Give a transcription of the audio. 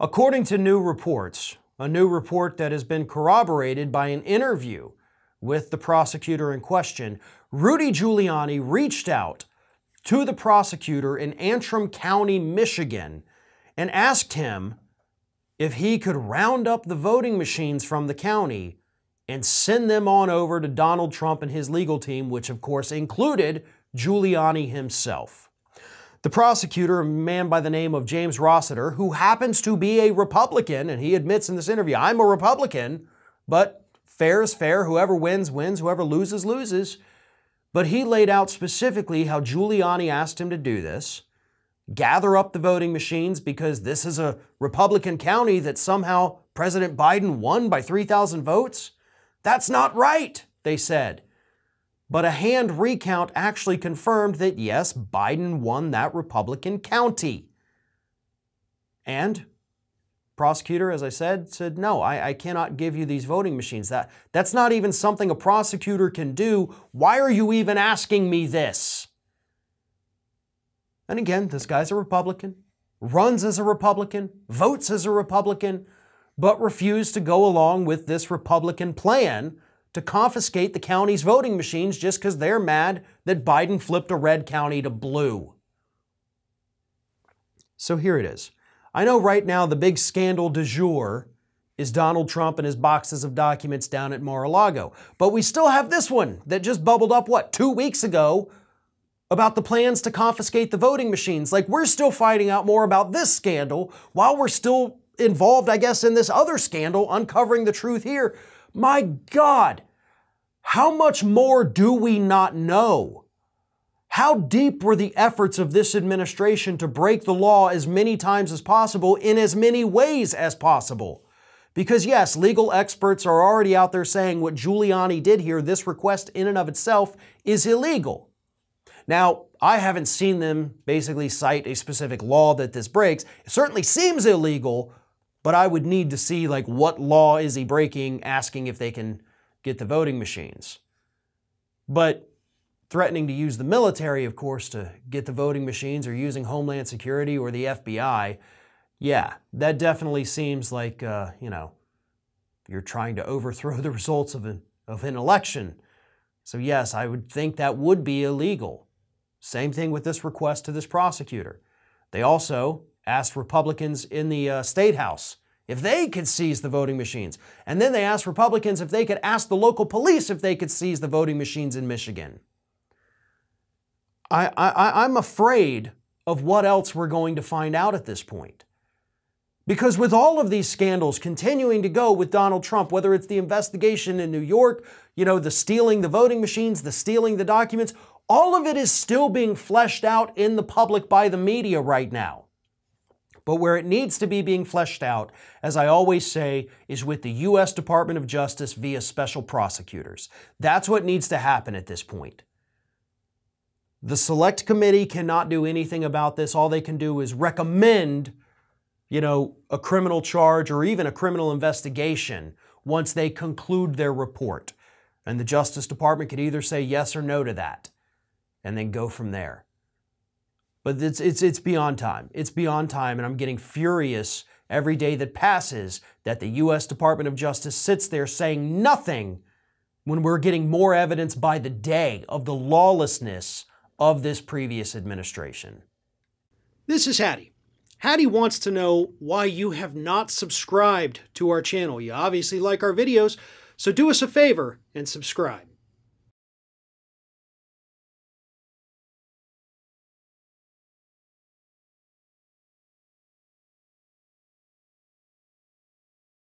According to new reports, a new report that has been corroborated by an interview with the prosecutor in question, Rudy Giuliani reached out to the prosecutor in Antrim County, Michigan, and asked him if he could round up the voting machines from the county and send them on over to Donald Trump and his legal team, which of course included Giuliani himself. The prosecutor, a man by the name of James Rossiter, who happens to be a Republican, and he admits in this interview, I'm a Republican, but fair is fair. Whoever wins, wins. Whoever loses, loses. But he laid out specifically how Giuliani asked him to do this gather up the voting machines because this is a Republican county that somehow President Biden won by 3,000 votes? That's not right, they said. But a hand recount actually confirmed that yes, Biden won that Republican county. And prosecutor, as I said, said, no, I, I, cannot give you these voting machines. That, that's not even something a prosecutor can do. Why are you even asking me this? And again, this guy's a Republican, runs as a Republican, votes as a Republican, but refused to go along with this Republican plan to confiscate the county's voting machines just because they're mad that Biden flipped a red county to blue. So here it is. I know right now the big scandal du jour is Donald Trump and his boxes of documents down at Mar-a-Lago. But we still have this one that just bubbled up, what, two weeks ago about the plans to confiscate the voting machines. Like, we're still finding out more about this scandal while we're still involved, I guess, in this other scandal, uncovering the truth here. My God, how much more do we not know? How deep were the efforts of this administration to break the law as many times as possible in as many ways as possible? Because, yes, legal experts are already out there saying what Giuliani did here, this request in and of itself, is illegal. Now, I haven't seen them basically cite a specific law that this breaks. It certainly seems illegal, but I would need to see like what law is he breaking, asking if they can get the voting machines. But threatening to use the military, of course, to get the voting machines or using Homeland Security or the FBI, yeah, that definitely seems like, uh, you know, you're trying to overthrow the results of an, of an election. So, yes, I would think that would be illegal. Same thing with this request to this prosecutor. They also asked Republicans in the uh, state house if they could seize the voting machines. And then they asked Republicans if they could ask the local police if they could seize the voting machines in Michigan. I, I, I'm afraid of what else we're going to find out at this point. Because with all of these scandals continuing to go with Donald Trump, whether it's the investigation in New York, you know, the stealing the voting machines, the stealing the documents, all of it is still being fleshed out in the public by the media right now. But where it needs to be being fleshed out, as I always say, is with the U.S. Department of Justice via special prosecutors. That's what needs to happen at this point. The select committee cannot do anything about this. All they can do is recommend, you know, a criminal charge or even a criminal investigation once they conclude their report. And the Justice Department could either say yes or no to that and then go from there. But it's, it's, it's beyond time. It's beyond time, and I'm getting furious every day that passes that the U.S. Department of Justice sits there saying nothing when we're getting more evidence by the day of the lawlessness of this previous administration. This is Hattie. Hattie wants to know why you have not subscribed to our channel. You obviously like our videos, so do us a favor and subscribe.